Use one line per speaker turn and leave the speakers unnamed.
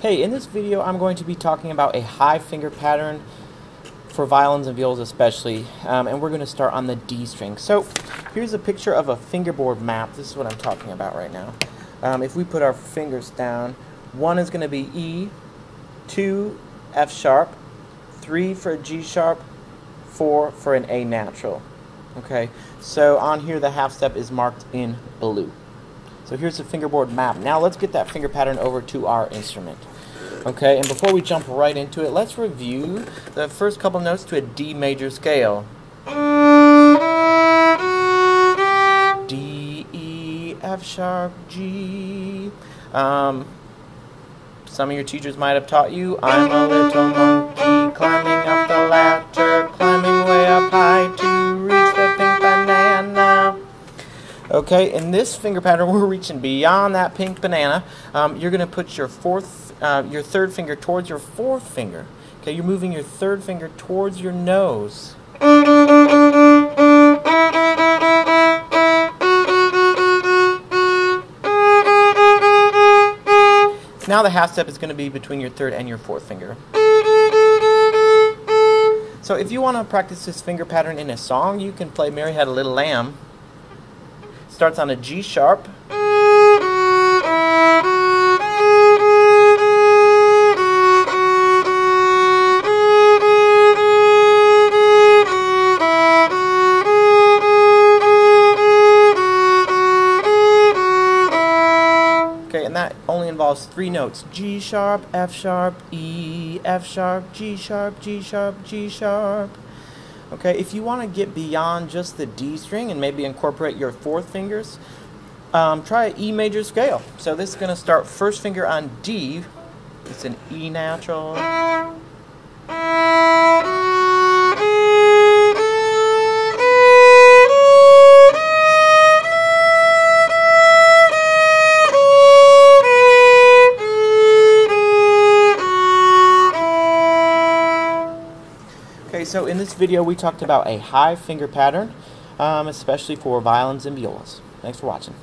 Hey, in this video I'm going to be talking about a high finger pattern for violins and violas especially, um, and we're going to start on the D string. So here's a picture of a fingerboard map. This is what I'm talking about right now. Um, if we put our fingers down, one is going to be E, two F sharp, three for a G sharp, four for an A natural. Okay, so on here the half step is marked in blue. So here's the fingerboard map. Now let's get that finger pattern over to our instrument. Okay, and before we jump right into it, let's review the first couple notes to a D major scale. D, E, F sharp, G. Um, some of your teachers might have taught you, I'm a little Okay, in this finger pattern, we're reaching beyond that pink banana. Um, you're going to put your fourth, uh, your third finger towards your fourth finger. Okay, you're moving your third finger towards your nose. Now the half step is going to be between your third and your fourth finger. So if you want to practice this finger pattern in a song, you can play Mary Had a Little Lamb starts on a G sharp. Okay, and that only involves three notes G sharp, F sharp, E, F sharp, G sharp, G sharp, G sharp. Okay, if you want to get beyond just the D string and maybe incorporate your fourth fingers, um, try an E major scale. So this is going to start first finger on D. It's an E natural. Okay, so in this video we talked about a high finger pattern, um, especially for violins and violas. Thanks for watching.